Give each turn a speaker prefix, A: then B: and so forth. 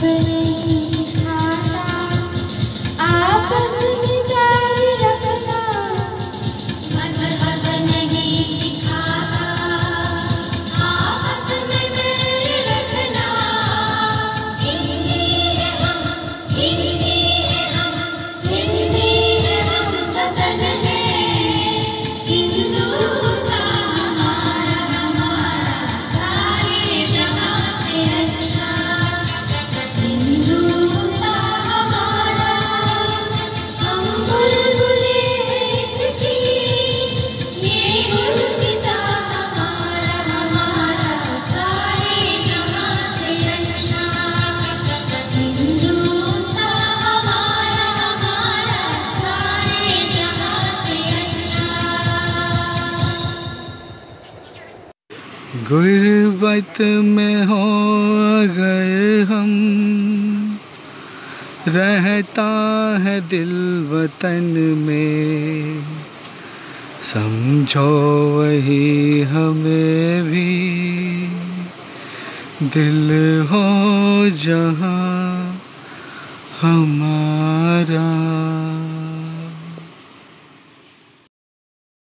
A: baby.
B: गुरबत में हो अगर हम रहता है दिल वतन में, समझो वही हमें भी दिल हो जहाँ हमारा